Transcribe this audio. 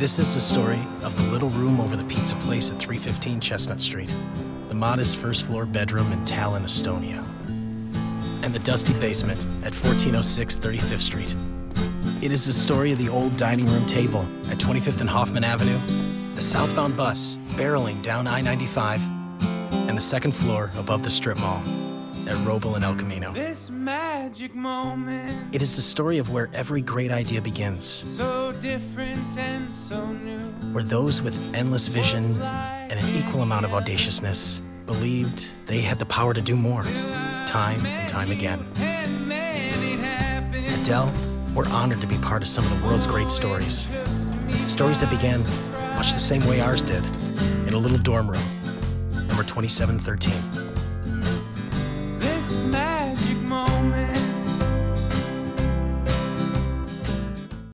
This is the story of the little room over the pizza place at 315 Chestnut Street, the modest first floor bedroom in Tallinn, Estonia, and the dusty basement at 1406 35th Street. It is the story of the old dining room table at 25th and Hoffman Avenue, the southbound bus barreling down I 95, and the second floor above the strip mall at Roble and El Camino. This magic moment, It is the story of where every great idea begins, so different and. Where those with endless vision and an equal amount of audaciousness believed they had the power to do more, time and time again. At Dell, we're honored to be part of some of the world's great stories. Stories that began much the same way ours did, in a little dorm room, number 2713.